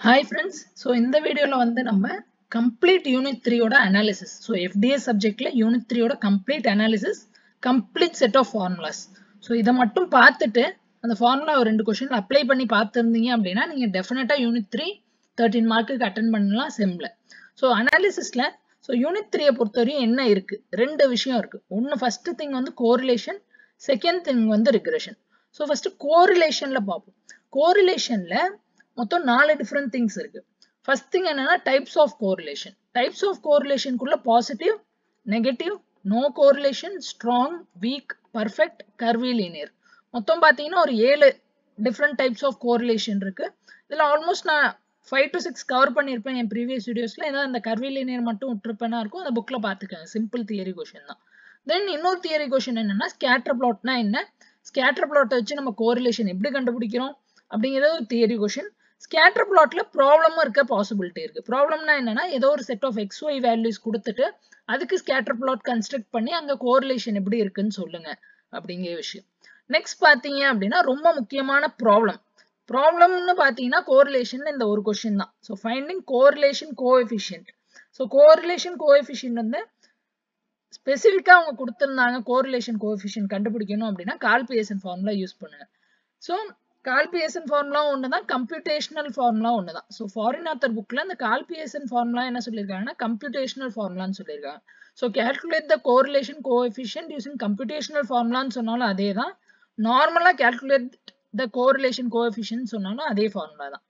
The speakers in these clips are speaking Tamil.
ஹாய் ஃப்ரெண்ட்ஸ் ஸோ இந்த வீடியோவில் வந்து நம்ம கம்ப்ளீட் யூனிட் த்ரீயோட அனாலிசிஸ் ஸோ எஃப்டிஏ சப்ஜெக்டில் யூனிட் த்ரீயோட complete analysis complete set of formulas so இதை மட்டும் பார்த்துட்டு அந்த ஃபார்முலா ஒரு ரெண்டு கொஷின் அப்ளை பண்ணி பார்த்துருந்தீங்க அப்படின்னா நீங்கள் டெஃபினட்டாக யூனிட் த்ரீ தேர்ட்டின் மார்க்குக்கு அட்டன் பண்ணலாம் செம்மில் ஸோ அனாலிசிஸில் ஸோ யூனிட் த்ரீயை பொறுத்தவரையும் என்ன இருக்குது ரெண்டு விஷயம் இருக்குது ஒன்று ஃபஸ்ட்டு திங் வந்து கோரிலேஷன் செகண்ட் திங் வந்து ரிக்ரெஷன் ஸோ ஃபஸ்ட்டு கோரிலேஷனில் பார்ப்போம். கோரிலேஷனில் மொத்தம் நாலு டிஃப்ரெண்ட் திங்ஸ் இருக்கு. ஃபர்ஸ்ட் திங் என்னன்னா types of correlation types of கோரிலேஷனுக்குள்ள positive negative no correlation strong weak perfect curvilinear மொத்தம் பார்த்தீங்கன்னா ஒரு ஏழு டிஃப்ரெண்ட் டைப்ஸ் ஆஃப் கோரிலேஷன் இருக்கு. இதில் ஆல்மோஸ்ட் நான் ஃபைவ் டு சிக்ஸ் கவர் பண்ணியிருப்பேன் என் ப்ரீவியஸ் வீடியோஸில் ஏதாவது அந்த கர்வி லீனியர் மட்டும் விட்டுருப்பேனா இருக்கும். அந்த புக்கில் பார்த்துக்கோங்க சிம்பிள் தியரி கொஷின் தான். தென் இன்னொரு தியரி கொஷின் என்னன்னா ஸ்கேட்டர் பிளாட்னா என்ன? ஸ்கேட்டர் பிளாட்டை வச்சு நம்ம கோரிலேஷன் எப்படி கண்டுபிடிக்கிறோம்? அப்படிங்கிறது ஒரு தியரி கொஷின் ஸ்கேட்டர் பிளாட்ல ப்ராப்ளமும் இருக்க பாசிபிலிட்டி இருக்கு. ப்ராப்ளம்னா என்னன்னா ஏதோ ஒரு set of x y values கொடுத்துட்டு அதுக்கு ஸ்கேட்டர் பிளாட் கன்ஸ்ட்ரக்ட் பண்ணி அங்க கோரிலேஷன் எப்படி இருக்குன்னு சொல்லுங்க அப்படிங்கிற விஷயம். நெக்ஸ்ட் பாத்தீங்க அப்படின்னா ரொம்ப முக்கியமான ப்ராப்ளம் ப்ராப்ளம்னு பாத்தீங்கன்னா கோரிலேஷன் இந்த ஒரு கொஸ்டின் தான். So finding correlation coefficient so correlation coefficient வந்து ஸ்பெசிஃபிக்காக அவங்க கொடுத்துருந்தாங்க கோரிலேஷன் கோஎஃபிஷியன்ட் கண்டுபிடிக்கணும் அப்படின்னா கால்பியேசன் ஃபார்முலா யூஸ் பண்ணுங்க. ஸோ கால்பியேசன் ஃபார்முலா ஒன்று தான் கம்ப்யூட்டேஷனல் ஃபார்முலா ஒன்று தான். ஸோ ஃபாரின் ஆத்தர் புக்கில் இந்த கால்பியேசன் ஃபார்முலா என்ன சொல்லியிருக்காங்கன்னா கம்ப்யூட்டேஷனல் ஃபார்முலான்னு சொல்லியிருக்காங்க. So calculate the correlation coefficient using computational ஃபார்முலான்னு சொன்னாலும் அதே தான். நார்மலாக கேல்குலேட் த கோரிலேஷன் கோஎஃபிஷியன்ட் சொன்னாலும் அதே ஃபார்முலா தான்.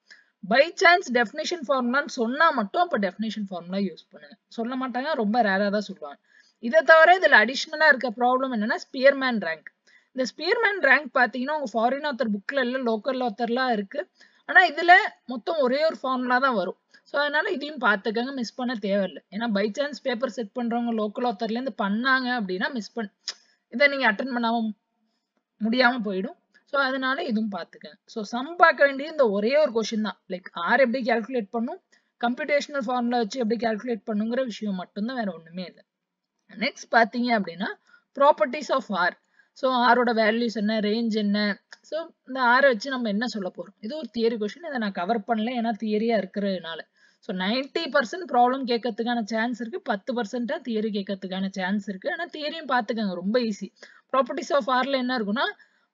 பை சான்ஸ் டெஃபினேஷன் ஃபார்முலான்னு சொன்னால் மட்டும் அப்போ டெஃபினேஷன் ஃபார்முலா யூஸ் பண்ணுங்க. சொல்ல மாட்டாங்க ரொம்ப ரேராக தான் சொல்லுவாங்க. இதை தவிர இதில் அடிஷ்னலாக இருக்க ப்ராப்ளம் என்னன்னா ஸ்பியர்மேன் ரேங்க் இந்த ஸ்பியர்மேன் ரேங்க் பார்த்தீங்கன்னா உங்கள் ஃபாரின் ஆத்தர் புக்கில் இல்லை லோக்கல் ஆத்தர்லாம் இருக்குது ஆனால் இதில் மொத்தம் ஒரே ஒரு ஃபார்முலா தான் வரும். ஸோ அதனால் இதையும் பார்த்துக்கங்க மிஸ் பண்ண தேவையில்லை. ஏன்னா பை சான்ஸ் பேப்பர் செட் பண்ணுறவங்க லோக்கல் ஆத்தர்லேருந்து பண்ணாங்க அப்படின்னா மிஸ் பண் இதை நீங்கள் அட்டன் பண்ணாமல் முடியாமல் போயிடும். ஸோ அதனால இதுவும் பார்த்துக்கங்க ஸோ சம் பார்க்க வேண்டியது இந்த ஒரே ஒரு கொஷின் தான். லைக் ஆர் எப்படி கேல்குலேட் பண்ணும்? கம்ப்யூட்டேஷனல் ஃபார்முலா வச்சு எப்படி கேல்குலேட் பண்ணுங்கிற விஷயம் மட்டும்தான் வேற ஒன்றுமே இல்லை. நெக்ஸ்ட் பார்த்தீங்க அப்படின்னா ப்ராப்பர்ட்டிஸ் ஆஃப் ஆர் ஸோ ஆரோட வேல்யூஸ் என்ன ரேஞ்ச் என்ன? ஸோ இந்த ஆரை வச்சு நம்ம என்ன சொல்ல போகிறோம் இது ஒரு தியரி கொஷின் இதை நான் கவர் பண்ணல. ஏன்னா தியரியாக இருக்கிறதுனால. ஸோ நைன்டி பர்சன்ட் ப்ராப்ளம் கேட்கறதுக்கான சான்ஸ் இருக்குது பத்து பர்சன்ட்டாக தியரி கேட்கறதுக்கான சான்ஸ் இருக்குது ஆனால் தியரியும் பார்த்துக்கோங்க. ரொம்ப ஈஸி ப்ராப்பர்ட்டிஸ் ஆஃப் ஆரில் என்ன இருக்குன்னா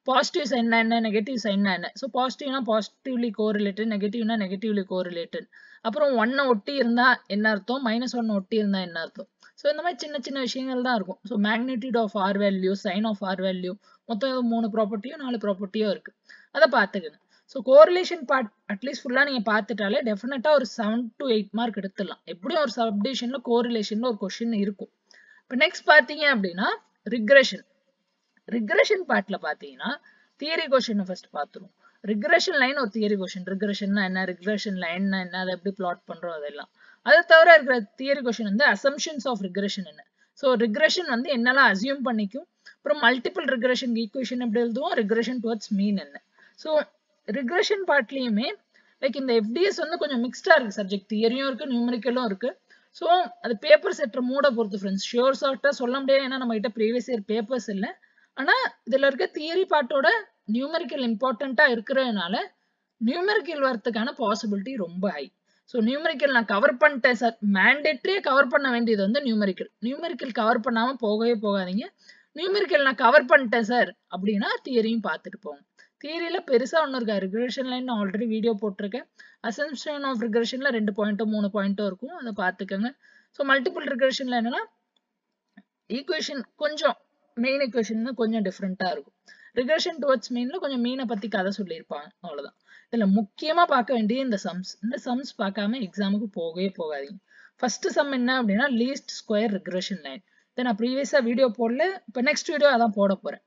பாசிட்டிவ் சைன் என்ன நெகட்டிவ் சைன் என்ன? ஸோ பாசிட்டிவ்னா பாசிட்டிவ்லி கோரிலேட்டட் நெகட்டிவ்னா நெகட்டிவ்லி கோரிலேட்டட் அப்புறம் ஒன்னை ஒட்டி இருந்தால் என்ன அர்த்தம்? மைனஸ் ஒன்னை ஒட்டி இருந்தால் என்ன அர்த்தம்? ஸோ இந்த மாதிரி சின்ன சின்ன விஷயங்கள் தான் இருக்கும். So magnitude of r value sign of r value மொத்தம் மூணு ப்ராப்பர்ட்டியோ நாலு ப்ராப்பர்ட்டியோ இருக்குது அதை பார்த்துக்கங்க ஸோ கோரிலேஷன் பார்ட் அட்லீஸ்ட் ஃபுல்லாக நீங்கள் பார்த்துட்டாலே டெஃபினட்டாக ஒரு செவன் டு எயிட் மார்க் எடுத்துடலாம். எப்படியும் ஒரு சப்டிஷனில் கோரிலேஷனில் ஒரு கொஷின் இருக்கும். இப்போ நெக்ஸ்ட் பார்த்தீங்க அப்படின்னா ரிக்ரெஷன் ரிக்ரெஷன் பார்ட்டில் பார்த்தீங்கன்னா தியரி கொஷினை ஃபர்ஸ்ட் பார்த்துருவோம். ரிக்ரெஷன் லைன் ஒரு தியரி கொஷின் ரிக்ரெஷன்னா என்ன? ரிக்ரெஷன் லைன்னா என்ன? அதை எப்படி பிளாட் பண்ணுறோம் அதெல்லாம். அதை தவிர இருக்கிற தியரி கொஷின் வந்து அசம்ஷன்ஸ் ஆஃப் ரிக்ரெஷன் என்ன? ஸோ ரிக்ரெஷன் வந்து என்னெல்லாம் அசியூம் பண்ணிக்கும்? அப்புறம் மல்டிபிள் ரிக்ரெஷன் ஈக்குவேஷன் எப்படி எழுதுவோம்? ரிக்ரெஷன் டுவர்ட்ஸ் மீன் என்ன? ஸோ ரிக்ரெஷன் பார்ட்லேயுமே லைக் இந்த எஃப்டிஎஸ் வந்து கொஞ்சம் மிக்ஸ்டாக இருக்குது சப்ஜெக்ட் தியரியும் இருக்குது நியூமரிக்கலும் இருக்குது ஸோ அது பேப்பர் செட்டர் மூட பொறுத்து ஃப்ரெண்ட்ஸ் ஷியோர் ஷார்ட்டாக சொல்ல முடியாது ஏன்னா நம்மகிட்ட ப்ரீவியஸ் இயர் பேப்பர்ஸ் இல்லை. ஆனால் இதில் இருக்க தியரி பார்ட்டோட நியூமெரிக்கல் இம்பார்ட்டண்ட்டாக இருக்கிறதுனால நியூமெரிக்கல் வரத்துக்கான பாசிபிலிட்டி ரொம்ப ஹை ஸோ நியூமெரிக்கல் நான் கவர் பண்ணிட்டேன் சார் மேண்டேட்ரியே கவர் பண்ண வேண்டியது வந்து நியூமெரிக்கல் நியூமெரிக்கல் கவர் பண்ணாமல் போகவே போகாதீங்க. நியூமெரிக்கல் நான் கவர் பண்ணிட்டேன் சார் அப்படின்னா தியரியும் பார்த்துட்டு போங்க. தியரியில் பெருசாக ஒன்று இருக்கா? ரிக்ரெஷன் லைன் நான் ஆல்ரெடி வீடியோ போட்டிருக்கேன். அசம்ஷன் ஆஃப் ரிக்ரெஷனில் ரெண்டு பாயிண்ட்டோ மூணு பாயிண்ட்டோ இருக்கும். அதை பார்த்துக்கோங்க. ஸோ மல்டிபிள் ரிக்ரெஷனில் என்னென்னா ஈக்குவேஷன் கொஞ்சம் மெயின் ஈக்குவேஷன் கொஞ்சம் டிஃப்ரெண்ட்டாக இருக்கும். ரிகர்ஷன் டுவர்ட்ஸ் மீன்ல கொஞ்சம் மீனை பத்தி கதை சொல்லியிருப்பாங்க. அவ்வளவுதான். இதுல முக்கியமா பார்க்க வேண்டிய இந்த சம்ஸ் இந்த சம்ஸ் பார்க்காம எக்ஸாமுக்கு போகவே போகாதீங்க. ஃபர்ஸ்ட் சம் என்ன அப்படின்னா லீஸ்ட் ஸ்கொயர் ரிக்ரெஷன் லைன் இதை நான் ப்ரீவியஸாக வீடியோ போடல இப்போ நெக்ஸ்ட் வீடியோ அதான் போட போகிறேன்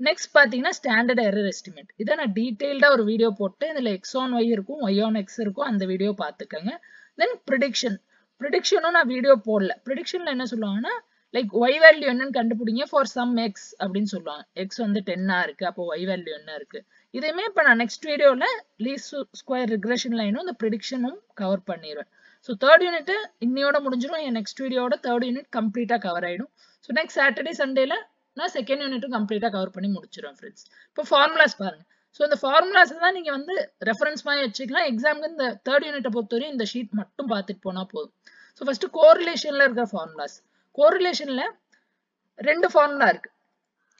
நெக்ஸ்ட் பார்த்தீங்கன்னா ஸ்டாண்டர்ட் எரர் எஸ்டிமேட் இதை நான் டீட்டெயில்டாக ஒரு வீடியோ போட்டு இதில் எக்ஸ் ஆன் ஒய் இருக்கும் ஒய் ஆன் எக்ஸ் இருக்கும் அந்த வீடியோ பார்த்துக்கோங்க. தென் ப்ரிடிக்ஷன் ப்ரிடிக்ஷனும் நான் வீடியோ போடல. ப்ரிடிக்ஷனில் என்ன சொல்லுவாங்கன்னா லைக் ஒய் வேல்யூ என்னன்னு கண்டுபிடிங்க. ஃபார் சம் எக்ஸ் அப்படின்னு சொல்லுவாங்க. எக்ஸ் வந்து டென்னா இருக்கு. அப்போ ஒய் வேல்யூ என்ன இருக்கு? இதையுமே இப்போ நான் நெக்ஸ்ட் வீடியோவில் லீஸ் ஸ்கொயர் ரிக்ரெஷன் லைனும் இந்த ப்ரிடிக்ஷனும் கவர் பண்ணிடுவேன். ஸோ தேர்ட் யூனிட் இன்னையோட முடிஞ்சிடும். என் நெக்ஸ்ட் வீடியோட தேர்ட் யூனிட் கம்ப்ளீட்டாக கவர் ஆகிடும் ஸோ நெக்ஸ்ட் சாட்டர்டே சண்டேல நான் செகண்ட் யூனிட்டும் கம்ப்ளீட்டாக கவர் பண்ணி முடிச்சிடுவேன் ஃப்ரெண்ட்ஸ் இப்போ ஃபார்முலாஸ் பாருங்க. ஸோ இந்த ஃபார்முலாஸ் தான் நீங்க வந்து ரெஃபரன்ஸ் மாதிரி வச்சுக்கலாம். எக்ஸாமுக்கு இந்த தேர்ட் யூனிட்டை பொறுத்தவரையும் இந்த ஷீட் மட்டும் பார்த்துட்டு போனா போதும். ஸோ ஃபஸ்ட்டு கோரிலேஷன்ல இருக்கிற ஃபார்முலாஸ் கோரிலேஷன்ல ரெண்டு ஃபார்முலா இருக்கு.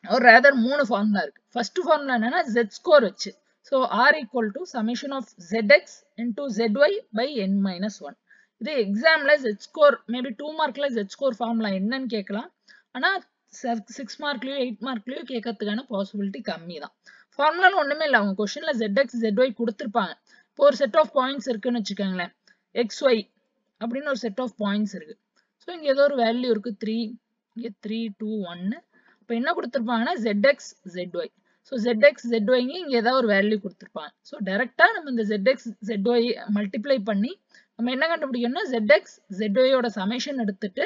ஒரு ரேதர் மூணு ஃபார்முலா இருக்கு. ஃபர்ஸ்ட் ஃபார்முலா என்னன்னா ஜெட் ஸ்கோர் வச்சு. So R equal to summation of Z X into Z Y by N minus one இது எக்ஸாம்ல ஜெட் ஸ்கோர் மேபி டூ மார்க்ல ஜெட் ஸ்கோர் ஃபார்முலா என்னன்னு கேட்கலாம். ஆனால் சிக்ஸ் மார்க்லயோ எயிட் மார்க்லயோ கேட்கறதுக்கான பாசிபிலிட்டி கம்மி தான் ஃபார்முலால ஒன்றுமே இல்லை. அவங்க கொஸ்டின்ல ஜெட் எக்ஸ் ஜெட் ஒய் கொடுத்துருப்பாங்க. இப்போ ஒரு செட் ஆஃப் பாயிண்ட்ஸ் இருக்குன்னு வச்சுக்கோங்களேன். எக்ஸ் ஒய் அப்படின்னு ஒரு செட் ஆஃப் பாயிண்ட்ஸ் இருக்கு. ஸோ இங்கே ஏதோ ஒரு வேல்யூ இருக்கு. த்ரீ இங்கே த்ரீ டூ ஒன்னு இப்போ என்ன கொடுத்துருப்பாங்கன்னா ZX ZY z y so ZX x z இங்கே ஏதாவது ஒரு வேல்யூ கொடுத்துருப்பாங்க. ஸோ டேரெக்டாக நம்ம இந்த ZX ZY z y multiply பண்ணி நம்ம என்ன கண்டுபிடிக்கணும்னா ZX எக்ஸ் ஜெட் ஒய்யோட சமேஷன் எடுத்துட்டு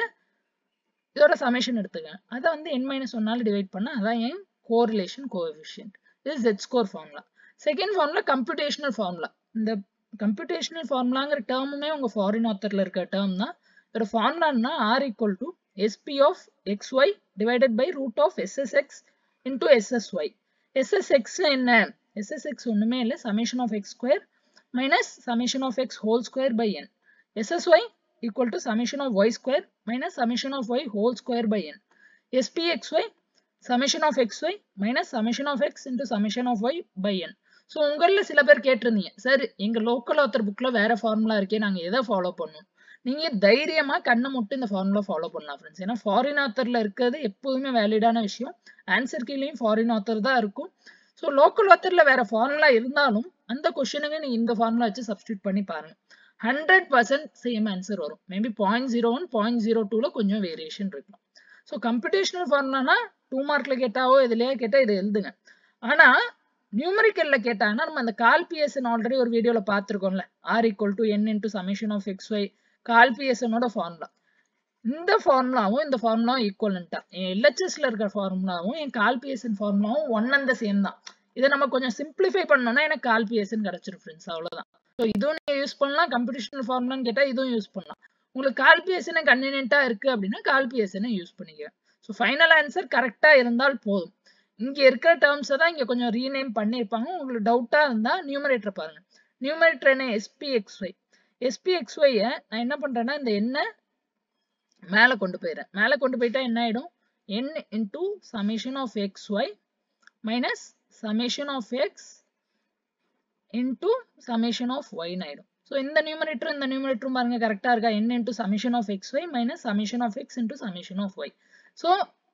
இதோட சமேஷன் எடுத்துக்கேன் அதை வந்து என் மைனஸ் ஒன்னால் டிவைட் பண்ண அதான் என் கோரிலேஷன் கோஎஃபிஷியன்ட் இது Z score formula second formula computational formula இந்த கம்ப்யூட்டேஷனல் ஃபார்முலாங்கிற டேர்முமே உங்கள் ஃபாரின் ஆத்தரில் இருக்க டேர்ம் தான். இதோட ஃபார்முலான்னா r equal to SP of x y divided by root of SSX into SSY SSX என்ன எஸ்எஸ்எக்ஸ் ஒன்றுமே இல்லை summation of x square minus summation of x whole square by n. SSY equal to summation of y square minus summation of y whole square by n. SPXY summation of xy minus summation of x into summation of y by n. So உங்களில் சில பேர் கேட்டிருந்தீங்க சார் எங்கள் லோக்கல் ஆத்தர் புக்கில் வேற ஃபார்முலா இருக்கே நாங்கள் எதை ஃபாலோ பண்ணணும் நீங்க தைரியமா கண்ணை மட்டும் இந்த ஃபார்முலா ஃபாலோ பண்ணலாம் ஃப்ரெண்ட்ஸ் ஏன்னா ஃபாரின் ஆத்தர்ல இருக்கிறது எப்போதுமே வேலிடான விஷயம். ஆன்சர் கீழேயும் ஃபாரின் ஆத்தர் தான் இருக்கும். ஸோ லோக்கல் ஆத்தர்ல வேற ஃபார்முலா இருந்தாலும் அந்த கொஷனுங்க நீங்க இந்த ஃபார்முலா வச்சு சப்ஸ்டியூட் பண்ணி பாருங்க. ஹண்ட்ரட் பர்சன்ட் சேம் ஆன்சர் வரும். Maybe point zero one point zero டூல கொஞ்சம் வேரியேஷன் இருக்கும். ஸோ கம்படிஷனல் ஃபார்முலானா டூ மார்க்ல கேட்டாவோ இதுலயே கேட்டா இதை எழுதுங்க. ஆனா நியூமரிக்கல்ல கேட்டாங்கன்னா நம்ம அந்த கால்பிஎஸ்என் ஆல்ரெடி ஒரு வீடியோல பார்த்துருக்கோம்ல. R equal to n into summation of x y கால்பியசனோட formula இந்த ஃபார்முலாவும் இந்த ஃபார்முலாவும் ஈக்குவலண்டா என் எல்ஹெச்எஸ்ல இருக்கிற ஃபார்முலாவும் என் கால்பியேசன் ஃபார்முலாவும் ஒன் அந்த சேம் தான். இதை நம்ம கொஞ்சம் சிம்பிளிஃபை பண்ணோம்னா எனக்கு கால்பியேசன் கிடச்சிரும் ஃப்ரெண்ட்ஸ் அவ்வளோதான் ஸோ இதுவும் நீங்கள் யூஸ் பண்ணலாம். கம்ப்யூட்டேஷனல் ஃபார்முலான்னு கேட்டால் இதுவும் யூஸ் பண்ணலாம். உங்களுக்கு கால்பியேசனை கன்வீனியன்ட்டாக இருக்குது அப்படின்னா கால்பியேசனை யூஸ் பண்ணிக்கிறேன் ஸோ ஃபைனல் ஆன்சர் கரெக்டாக இருந்தால் போதும். இங்கே இருக்கிற டேர்ம்ஸை தான் இங்கே கொஞ்சம் ரீநேம் பண்ணியிருப்பாங்க. உங்களுக்கு டவுட்டாக இருந்தால் நியூமரேட்டர் பாருங்கள் நியூமரேட்டர் என்ன? எஸ்பிஎக்ஸ்ஒய் எஸ்பிஎக்ஸ்ஒய்யை நான் என்ன பண்ணுறேன்னா இந்த எண்ணை மேலே கொண்டு போயிடுறேன் மேலே கொண்டு போயிட்டா என்ன ஆகிடும் N into summation of X Y minus summation of X into summation of ஒய்னு ஆயிடும். ஸோ இந்த நியூமரேட்டரும் இந்த நியூமரேட்டரும் பாருங்க கரெக்டாக இருக்கா? N into summation of x y minus summation of x into summation of y so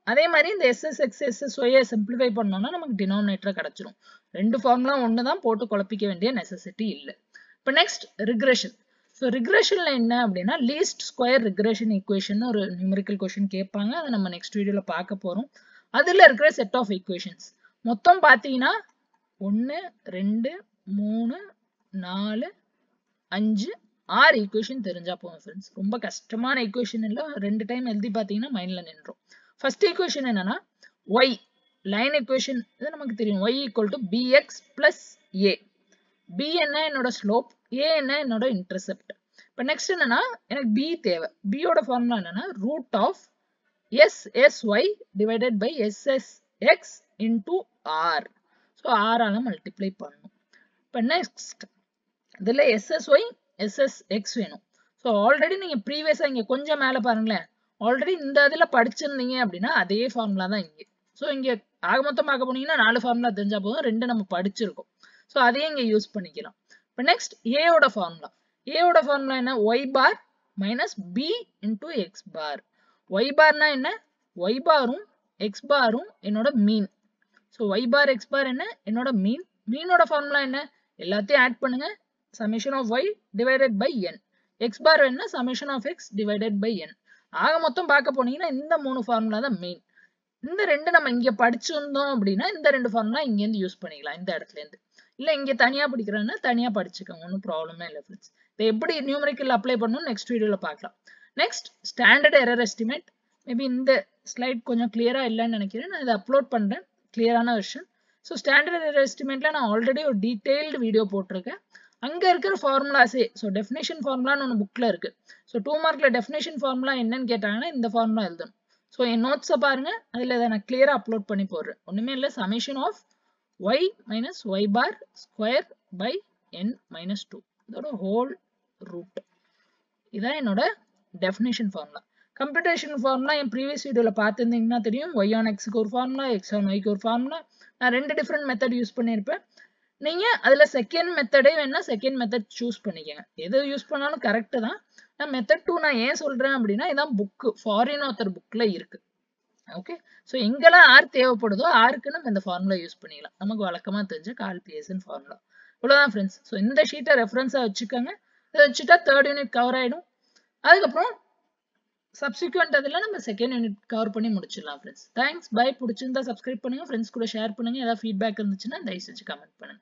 அதே மாதிரி இந்த எஸ்எஸ் எக்ஸ் எஸ்எஸ் ஒய்யை சிம்பிளிஃபை பண்ணோம்னா நமக்கு டினாமினேட்டரை கிடச்சிரும். ரெண்டு ஃபார்முலாம் ஒன்று தான் போட்டு குழப்பிக்க வேண்டிய நெசசிட்டி இல்லை. இப்போ நெக்ஸ்ட் ரிக்ரெஷன் ஸோ ரிக்ரெஷனில் என்ன அப்படின்னா லீஸ்ட் ஸ்கொயர் ரிக்ரெஷன் ஈக்குவேஷன் ஒரு நியூமரிக்கல் கொஷின் கேட்பாங்க. அதை நம்ம நெக்ஸ்ட் வீடியோவில் பார்க்க போகிறோம் அதில் இருக்கிற செட் ஆஃப் ஈக்குவேஷன்ஸ் மொத்தம் பார்த்தீங்கன்னா ஒன்று ரெண்டு மூணு நாலு அஞ்சு ஆறு ஈக்குவேஷன் தெரிஞ்சா போகும் ஃப்ரெண்ட்ஸ் ரொம்ப கஷ்டமான ஈக்குவேஷன் இல்லை. ரெண்டு டைம் எழுதி பார்த்தீங்கன்னா மைண்டில் நின்றோம். ஃபர்ஸ்ட் ஈக்குவேஷன் என்னன்னா ஒய் லைன் ஈக்குவேஷன் இது நமக்கு தெரியும். Y equal to bx plus a b என்ன? என்னோட ஸ்லோப் ஏ என்ன என்னோட இன்டர்செப்ட் இப்போ நெக்ஸ்ட் என்னன்னா எனக்கு பி தேவை. பியோட ஃபார்முலா என்னன்னா root of s s y divided by s s x into r so ஆரால multiply பண்ணணும். இப்போ நெக்ஸ்ட் இதில் எஸ்எஸ்ஒய் எஸ்எஸ்எக்ஸ் எஸ்எஸ் எக்ஸ் வேணும். ஸோ ஆல்ரெடி நீங்கள் ப்ரீவியஸாக இங்கே கொஞ்சம் மேலே பாருங்களேன். ஆல்ரெடி இந்த இதில் படிச்சிருந்தீங்க அப்படின்னா அதே ஃபார்முலா தான் இங்கே. ஸோ இங்கே ஆக மொத்தம் பார்க்க போனீங்கன்னா நாலு ஃபார்முலா தெரிஞ்சா போதும் ரெண்டு நம்ம படிச்சிருக்கோம். ஸோ அதையே இங்கே யூஸ் பண்ணிக்கலாம். இப்போ நெக்ஸ்ட் ஏயோட ஃபார்முலா ஏயோட ஃபார்முலா என்ன? Y bar minus b into x bar y பார்னா என்ன? ஒய் பாரும் எக்ஸ் பாரும் என்னோட mean so y bar x bar என்ன? என்னோட மீன் மீனோட ஃபார்முலா என்ன? எல்லாத்தையும் ஆட் பண்ணுங்க. Summation of y divided by n x bar என்ன? Summation of x divided by n ஆக மொத்தம் பார்க்க போனீங்கன்னா இந்த மூணு ஃபார்முலா தான் மெயின் இந்த ரெண்டு நம்ம இங்கே படிச்சிருந்தோம் அப்படின்னா இந்த ரெண்டு ஃபார்முலா இங்கேருந்து யூஸ் பண்ணிக்கலாம் இந்த இடத்துல இருந்து இல்லை இங்கே தனியாக படிக்கிறேன்னா தனியாக படிச்சுக்கோங்க. ஒன்றும் ப்ராப்ளமே இல்லை ஃப்ரெண்ட்ஸ் இப்போ எப்படி நியூமரிக்கல் அப்ளை பண்ணணும் நெக்ஸ்ட் வீடியோவில் பார்க்கலாம். Next standard error estimate maybe இந்த ஸ்லைட் கொஞ்சம் கிளியராக இல்லைன்னு நினைக்கிறேன். நான் இதை அப்லோட் பண்றேன். கிளியரான வெர்ஷன் ஸோ ஸ்டாண்டர்ட் எரர் எஸ்டிமேட்டில் நான் ஆல்ரெடி ஒரு டீட்டெயில்டு வீடியோ போட்டிருக்கேன். அங்க இருக்கிற ஃபார்முலாஸே ஸோ டெஃபினேஷன் ஃபார்முலான்னு ஒன்று புக்ல இருக்கு. ஸோ டூ மார்க்கில் டெஃபினேஷன் ஃபார்முலா என்னன்னு கேட்டாங்கன்னா இந்த ஃபார்முலா எழுதணும். ஸோ என் நோட்ஸை பாருங்க. அதில் இதை நான் கிளியராக அப்லோட் பண்ணி போடுறேன். ஒன்றுமே இல்லை summation of y minus y bar square by n minus two இதோட ஹோல் ரூட் இதான் என்னோட டெஃபினேஷன் ஃபார்முலா கம்ப்யூட்டேஷன் ஃபார்முலா என் ப்ரீவியஸ் வீடியோவில் பார்த்துருந்தீங்கன்னா தெரியும். ஒய் ஆன் எக்ஸுக்கு ஒரு ஃபார்முலா எக்ஸ் ஆன் ஒய்க்கு ஒரு ஃபார்முலா நான் ரெண்டு டிஃப்ரெண்ட் மெத்தட் யூஸ் பண்ணியிருப்பேன். நீங்கள் அதில் செகண்ட் மெத்தடே வேணால் செகண்ட் மெத்தட் சூஸ் பண்ணிக்கோங்க. எது யூஸ் பண்ணாலும் கரெக்டு தான். நான் மெத்தட் டூ நான் ஏன் சொல்கிறேன் அப்படின்னா இதான் புக்கு ஃபாரின் ஆத்தர் புக்கில் இருக்குது ஓகே ஸோ எங்கெல்லாம் ஆர் தேவைப்படுதோ ஆருக்கு நம்ம இந்த ஃபார்முலா யூஸ் பண்ணிக்கலாம். நமக்கு வழக்கமாக தெரிஞ்ச கால் பிஎஸ்என் ஃபார்முலா இவ்வளோதான் ஃப்ரெண்ட்ஸ் ஸோ இந்த ஷீட்டை ரெஃபரன்ஸாக வச்சுக்கோங்க. இதை வச்சுட்டா தேர்ட் யூனிட் கவர் ஆகிடும் அதுக்கப்புறம் சப்சிக்வெண்ட் அதில் நம்ம செகண்ட் யூனிட் கவர் பண்ணி முடிச்சிடலாம் ஃப்ரெண்ட்ஸ் தேங்க்ஸ் பை பிடிச்சிருந்தா சப்ஸ்கிரைப் பண்ணுங்க. ஃப்ரெண்ட்ஸ் கூட ஷேர் பண்ணுங்க. ஏதாவது ஃபீட்பேக் இருந்துச்சுன்னா தயவு செஞ்சு கமெண்ட் பண்ணுங்க.